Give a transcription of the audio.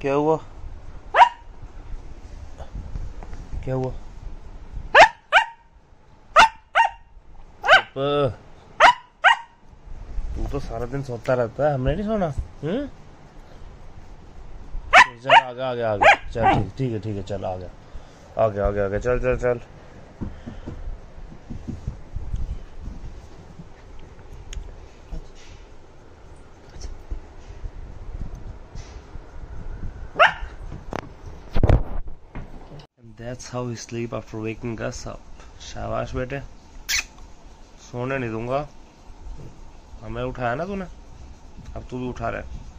क्या हुआ? क्या हुआ? तू तो सारा दिन सोता रहता है, हमने नहीं सोना? हम्म? चल गया आ गया चल, ठीक है ठीक है, चल आ गया आगे। आगे आगे आगे। चल चल चल। How we sleep after waking us up. शाबाश बेटे सोने नहीं दूँगा हमें उठाया ना तूने अब तू भी उठा रहा है